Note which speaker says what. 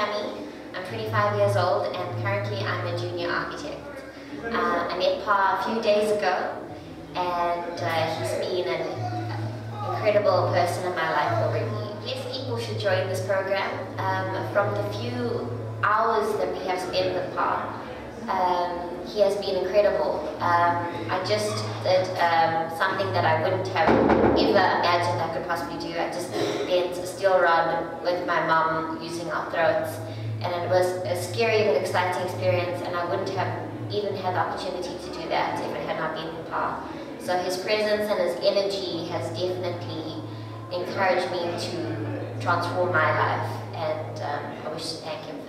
Speaker 1: I'm 25 years old and currently I'm a junior architect. Uh, I met Pa a few days ago and uh, he's been an incredible person in my life already. Yes, people should join this program. Um, from the few hours that we have spent with Pa, um, he has been incredible. Um, I just did um, something that I wouldn't have ever imagined I could possibly do. I just bent a steel rod with my mom using our throats, and it was a scary but exciting experience, and I wouldn't have even had the opportunity to do that if it had not been for Pa. So his presence and his energy has definitely encouraged me to transform my life, and um, I wish to thank him